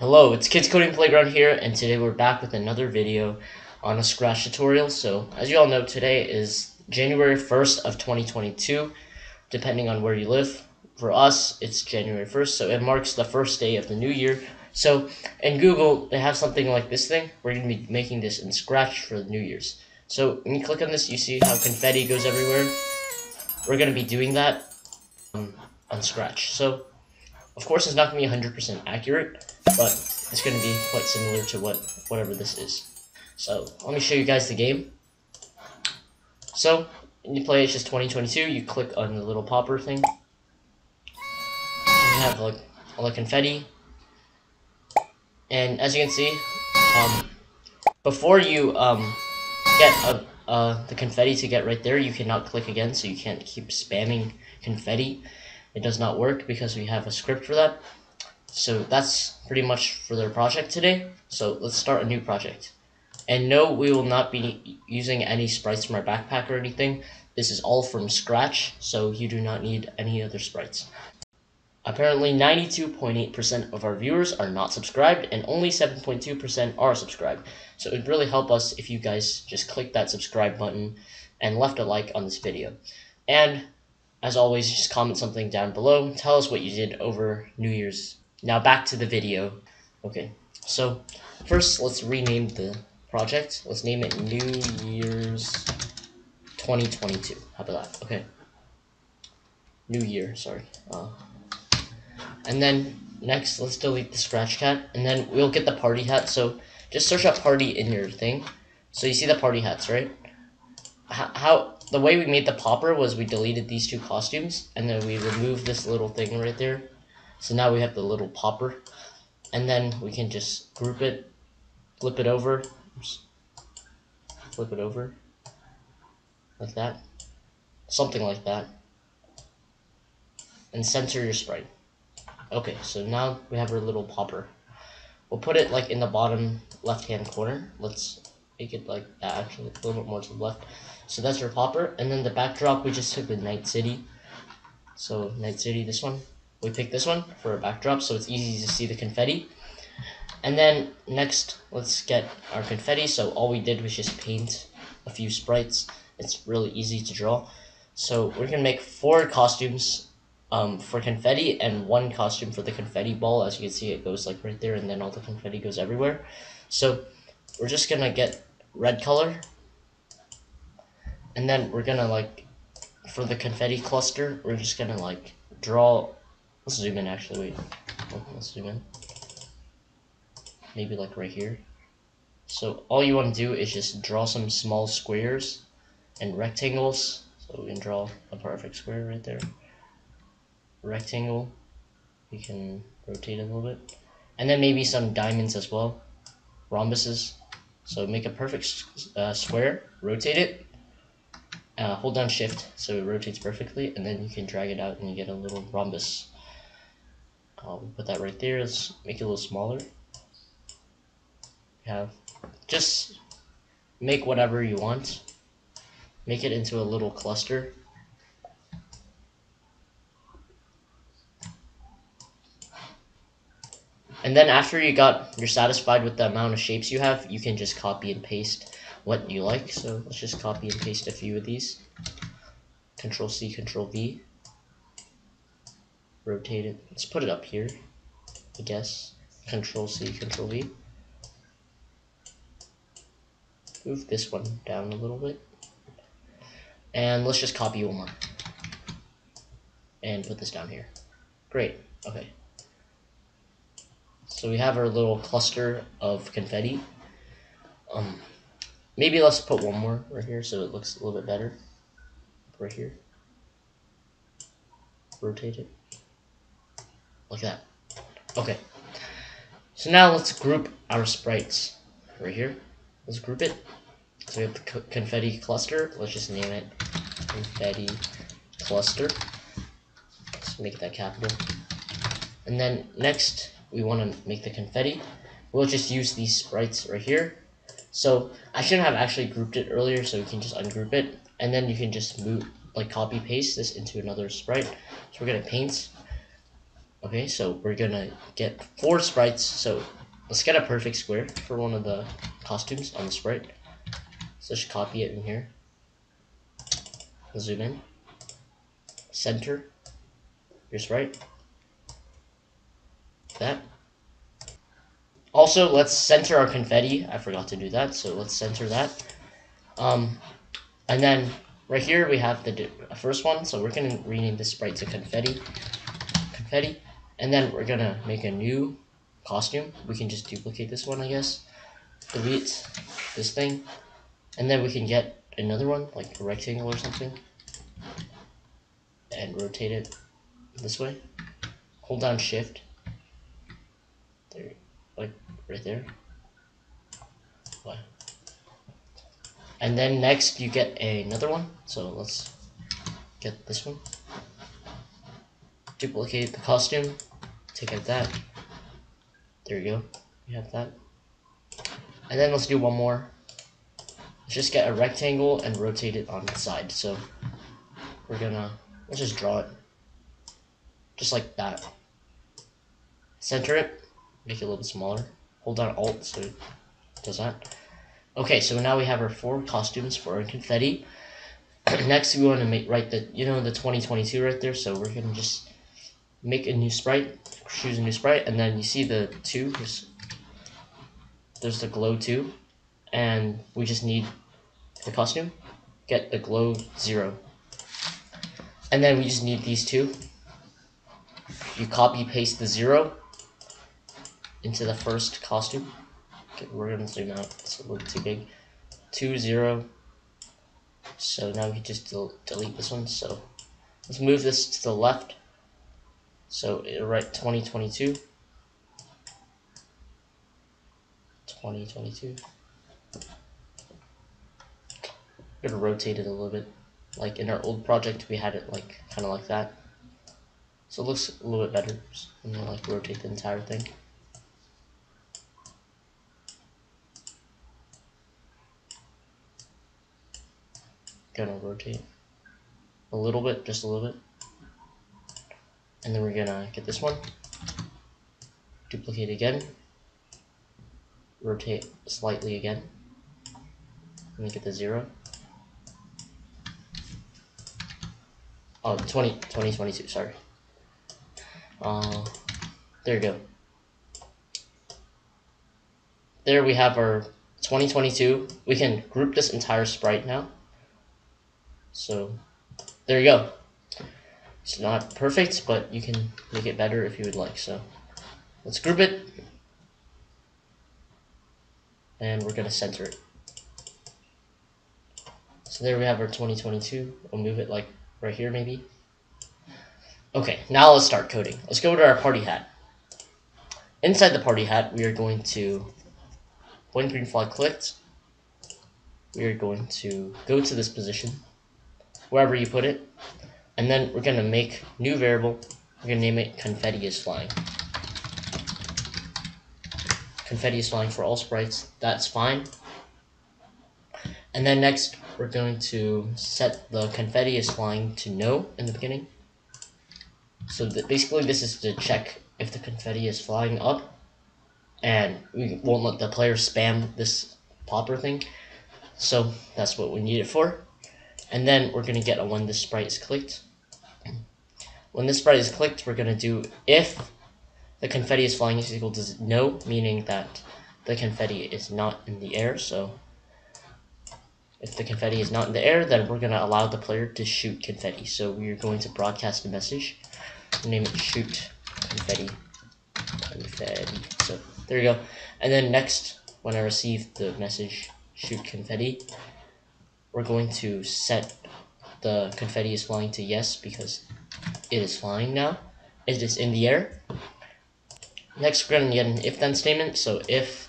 Hello, it's Kids Coding Playground here, and today we're back with another video on a Scratch tutorial. So, as you all know, today is January 1st of 2022, depending on where you live. For us, it's January 1st, so it marks the first day of the new year. So, in Google, they have something like this thing. We're going to be making this in Scratch for the New Year's. So, when you click on this, you see how confetti goes everywhere. We're going to be doing that um, on Scratch. So, of course, it's not going to be 100% accurate, but it's going to be quite similar to what whatever this is. So let me show you guys the game. So you play HS 2022, you click on the little popper thing. You have like all the confetti, and as you can see, um, before you um, get a, uh, the confetti to get right there, you cannot click again, so you can't keep spamming confetti. It does not work because we have a script for that. So that's pretty much for their project today. So let's start a new project. And no, we will not be using any sprites from our backpack or anything. This is all from scratch, so you do not need any other sprites. Apparently 92.8% of our viewers are not subscribed and only 7.2% are subscribed. So it would really help us if you guys just click that subscribe button and left a like on this video. And as always, just comment something down below. Tell us what you did over New Year's. Now back to the video. Okay, so first let's rename the project. Let's name it New Year's 2022. How about that? Okay. New Year, sorry. Uh, and then next, let's delete the scratch cat, and then we'll get the party hat. So just search up party in your thing. So you see the party hats, right? How, how the way we made the popper was we deleted these two costumes and then we removed this little thing right there. So now we have the little popper. And then we can just group it, flip it over, flip it over, like that. Something like that. And center your sprite. Okay, so now we have our little popper. We'll put it like in the bottom left hand corner. Let's make it like that actually, a little bit more to the left. So that's our popper. And then the backdrop, we just took the Night City. So Night City, this one. We picked this one for a backdrop, so it's easy to see the confetti. And then next, let's get our confetti. So all we did was just paint a few sprites. It's really easy to draw. So we're gonna make four costumes um, for confetti and one costume for the confetti ball. As you can see, it goes like right there, and then all the confetti goes everywhere. So we're just gonna get red color and then we're gonna like for the confetti cluster we're just gonna like draw let's zoom in actually wait. Let's zoom in. Maybe like right here. So all you want to do is just draw some small squares and rectangles. So we can draw a perfect square right there. Rectangle. You can rotate a little bit. And then maybe some diamonds as well. Rhombuses. So make a perfect uh, square. Rotate it. Uh, hold down shift so it rotates perfectly. And then you can drag it out and you get a little rhombus uh, we'll put that right there let's make it a little smaller have just make whatever you want make it into a little cluster and then after you got you're satisfied with the amount of shapes you have you can just copy and paste what you like. So let's just copy and paste a few of these. Control C, Control V. Rotate it. Let's put it up here, I guess. Control C, Control V. Move this one down a little bit. And let's just copy one more. And put this down here. Great. Okay. So we have our little cluster of confetti. Um, Maybe let's put one more right here so it looks a little bit better. Right here. Rotate it. Like that. Okay. So now let's group our sprites right here. Let's group it. So we have the confetti cluster. Let's just name it confetti cluster. Let's make that capital. And then next, we want to make the confetti. We'll just use these sprites right here. So I shouldn't have actually grouped it earlier, so you can just ungroup it, and then you can just move, like copy paste this into another sprite. So we're gonna paint, Okay, so we're gonna get four sprites. So let's get a perfect square for one of the costumes on the sprite. So just copy it in here. Zoom in. Center. Your sprite. That. Also, let's center our confetti. I forgot to do that, so let's center that. Um, and then right here we have the first one, so we're gonna rename this sprite to confetti. Confetti. And then we're gonna make a new costume. We can just duplicate this one, I guess. Delete this thing. And then we can get another one, like a rectangle or something. And rotate it this way. Hold down shift. There, like right there. What? And then next you get another one. So let's get this one. Duplicate the costume take out that. There you go. We have that. And then let's do one more. Let's just get a rectangle and rotate it on the side. So we're gonna, let's just draw it. Just like that. Center it, make it a little bit smaller. Hold down Alt so it does that. Okay, so now we have our four costumes for our confetti. Next, we want to make right the you know the 2022 right there. So we're gonna just make a new sprite choose a new sprite, and then you see the two. There's, the glow two, and we just need the costume. Get the glow zero, and then we just need these two. You copy paste the zero into the first costume. Okay, we're gonna zoom out. It's a little too big. Two zero. So now we just del delete this one. So let's move this to the left. So uh, write 2022. 2022. I'm gonna rotate it a little bit. Like in our old project, we had it like kind of like that. So it looks a little bit better. And then like rotate the entire thing. Gonna rotate a little bit, just a little bit. And then we're gonna get this one, duplicate again, rotate slightly again, make it the zero. Oh, 20, 2022, sorry. Uh, there you go. There we have our 2022. We can group this entire sprite now. So, there you go. It's not perfect, but you can make it better if you would like. So let's group it. And we're going to center it. So there we have our 2022. We'll move it like right here maybe. Okay, now let's start coding. Let's go to our party hat. Inside the party hat, we are going to, when green flag clicked, we are going to go to this position, wherever you put it, and then we're gonna make new variable. We're gonna name it confetti is flying. Confetti is flying for all sprites. That's fine. And then next, we're going to set the confetti is flying to no in the beginning. So basically, this is to check if the confetti is flying up, and we won't let the player spam this popper thing. So that's what we need it for. And then we're gonna get a when this sprite is clicked. When this sprite is clicked, we're going to do if the confetti is flying is equal to no, meaning that the confetti is not in the air. So if the confetti is not in the air, then we're going to allow the player to shoot confetti. So we're going to broadcast a message. Name it shoot confetti. Confetti. So there you go. And then next, when I receive the message shoot confetti, we're going to set the confetti is flying to yes because it is flying now. It is in the air. Next, we're going to get an if-then statement. So if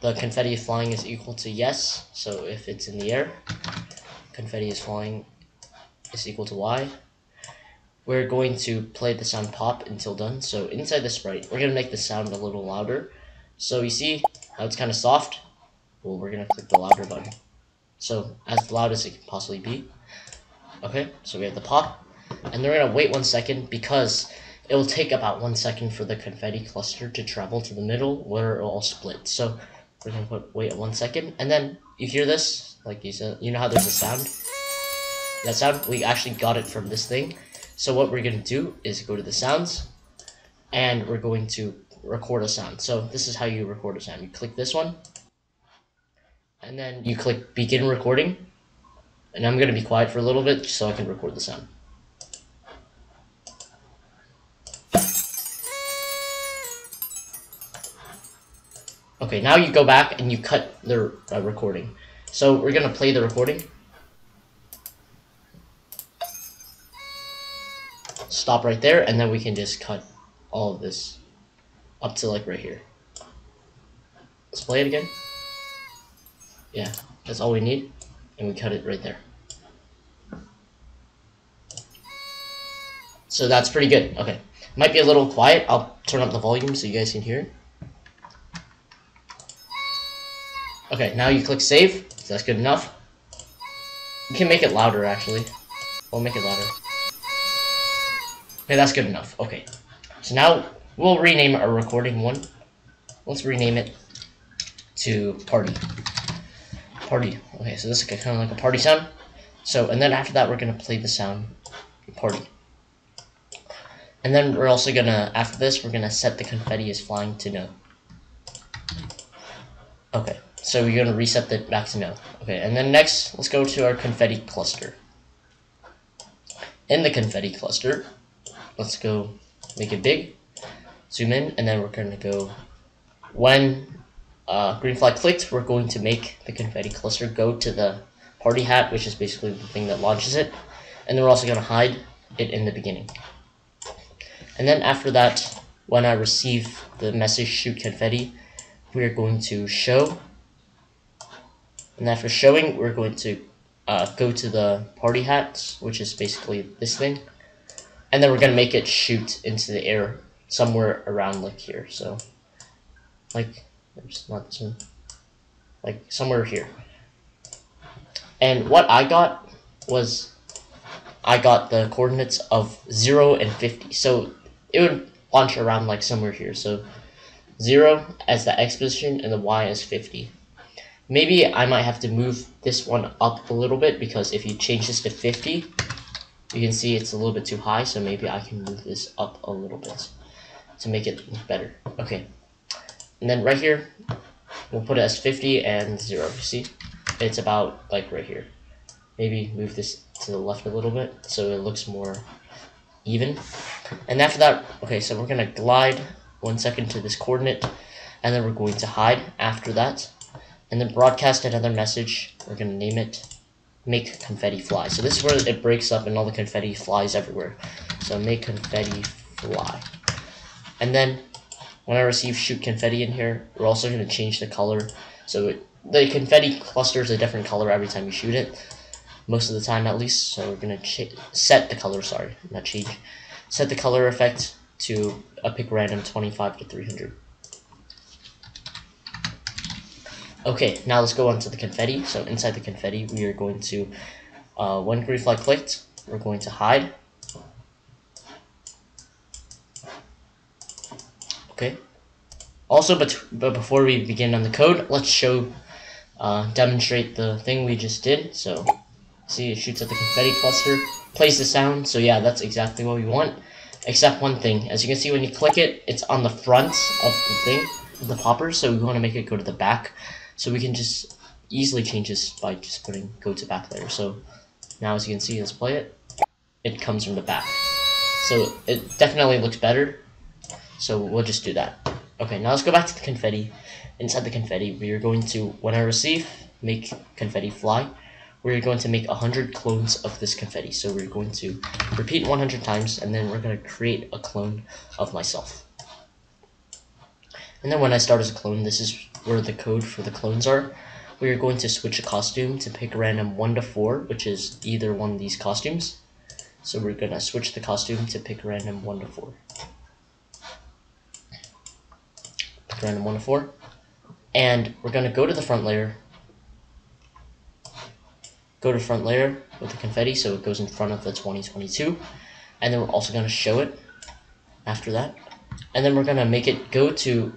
the confetti flying is equal to yes, so if it's in the air, confetti is flying is equal to y. We're going to play the sound pop until done. So inside the sprite, we're going to make the sound a little louder. So you see how it's kind of soft? Well, we're going to click the louder button. So as loud as it can possibly be. Okay, so we have the pop. And they're to wait one second because it will take about one second for the confetti cluster to travel to the middle where it will all split. So we're gonna put wait one second, and then you hear this, like you said, you know how there's a sound. That sound we actually got it from this thing. So what we're gonna do is go to the sounds, and we're going to record a sound. So this is how you record a sound. You click this one, and then you click begin recording, and I'm gonna be quiet for a little bit so I can record the sound. Okay, now you go back and you cut the uh, recording. So we're gonna play the recording. Stop right there, and then we can just cut all of this up to like right here. Let's play it again. Yeah, that's all we need, and we cut it right there. So that's pretty good. Okay, might be a little quiet. I'll turn up the volume so you guys can hear. Okay, now you click save. So that's good enough. You can make it louder, actually. We'll make it louder. Okay, that's good enough. Okay. So now, we'll rename our recording one. Let's rename it to party. Party. Okay, so this is kind of like a party sound. So, and then after that, we're going to play the sound party. And then we're also going to, after this, we're going to set the confetti is flying to no. Okay. So we're gonna reset that back to no. Okay, and then next, let's go to our confetti cluster. In the confetti cluster, let's go make it big, zoom in, and then we're gonna go, when uh, green flag clicked, we're going to make the confetti cluster go to the party hat, which is basically the thing that launches it, and then we're also gonna hide it in the beginning. And then after that, when I receive the message shoot confetti, we are going to show and after showing, we're going to uh, go to the party hats, which is basically this thing. And then we're going to make it shoot into the air somewhere around like here. So, like, there's not this one. Like, somewhere here. And what I got was, I got the coordinates of 0 and 50. So, it would launch around like somewhere here. So, 0 as the x position and the y as 50. Maybe I might have to move this one up a little bit because if you change this to 50, you can see it's a little bit too high, so maybe I can move this up a little bit to make it better. Okay, and then right here, we'll put it as 50 and 0, see? It's about like right here. Maybe move this to the left a little bit so it looks more even. And after that, okay, so we're gonna glide one second to this coordinate, and then we're going to hide after that and then broadcast another message. We're going to name it make confetti fly. So this is where it breaks up and all the confetti flies everywhere. So make confetti fly. And then when I receive shoot confetti in here, we're also going to change the color. So it, the confetti cluster is a different color every time you shoot it. Most of the time at least. So we're going to set the color, sorry, not change. Set the color effect to a pick random 25 to 300. Okay, now let's go on to the confetti. So inside the confetti, we are going to, uh, when green flag clicked, we're going to hide. Okay. Also, but, but before we begin on the code, let's show, uh, demonstrate the thing we just did. So, see, it shoots at the confetti cluster, plays the sound. So yeah, that's exactly what we want. Except one thing, as you can see when you click it, it's on the front of the thing, the popper, so we want to make it go to the back. So we can just easily change this by just putting go to back layer. So now as you can see, let's play it. It comes from the back. So it definitely looks better. So we'll just do that. Okay, now let's go back to the confetti. Inside the confetti, we are going to, when I receive, make confetti fly. We're going to make 100 clones of this confetti. So we're going to repeat 100 times, and then we're going to create a clone of myself. And then when I start as a clone, this is where the code for the clones are, we are going to switch a costume to pick random 1 to 4, which is either one of these costumes. So we're going to switch the costume to pick random 1 to 4. Pick random 1 to 4. And we're going to go to the front layer. Go to front layer with the confetti so it goes in front of the 2022. And then we're also going to show it. after that. And then we're gonna make it go to,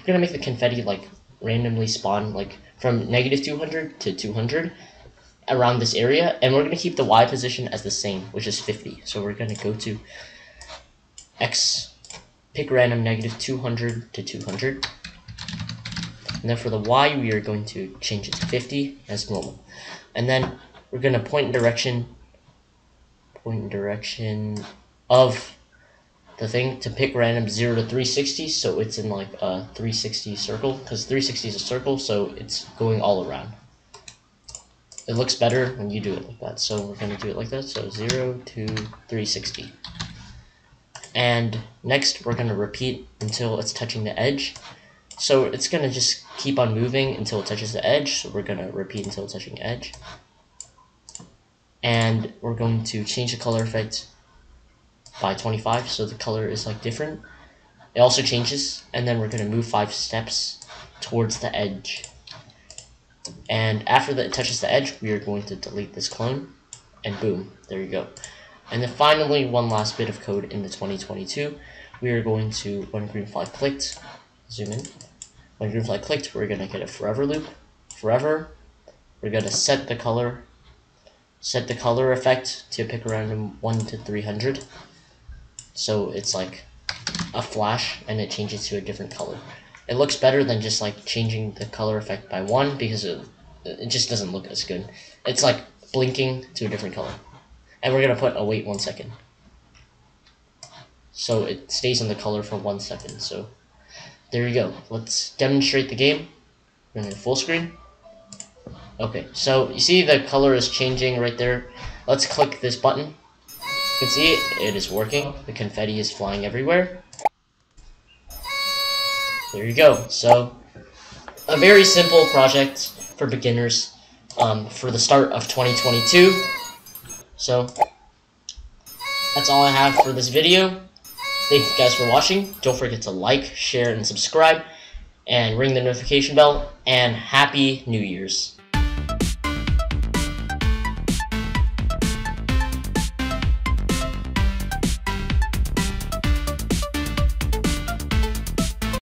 we're gonna make the confetti like randomly spawn like from negative 200 to 200 around this area. And we're gonna keep the Y position as the same, which is 50. So we're gonna go to X, pick random negative 200 to 200. And then for the Y, we are going to change it to 50 as normal. And then we're to point in direction, point in direction of the thing to pick random 0 to 360, so it's in like a 360 circle, because 360 is a circle, so it's going all around. It looks better when you do it like that, so we're going to do it like that, so 0 to 360. And next, we're going to repeat until it's touching the edge. So it's going to just keep on moving until it touches the edge. So we're going to repeat until touching edge. And we're going to change the color effect by 25 so the color is like different. It also changes and then we're going to move five steps towards the edge. And after that it touches the edge, we are going to delete this clone and boom, there you go. And then finally, one last bit of code in the 2022. We are going to, when green flag clicked, zoom in, when green flag clicked, we're going to get a forever loop. Forever, we're going to set the color, set the color effect to pick a random 1 to 300. So it's like a flash and it changes to a different color. It looks better than just like changing the color effect by 1 because it, it just doesn't look as good. It's like blinking to a different color. And we're going to put a wait one second. So it stays on the color for one second. So there you go. Let's demonstrate the game. We're going to full screen. Okay, so you see the color is changing right there. Let's click this button. You can see it, it is working. The confetti is flying everywhere. There you go. So, a very simple project for beginners um, for the start of 2022. So, that's all I have for this video. Thank you guys for watching. Don't forget to like, share, and subscribe. And ring the notification bell. And Happy New Year's.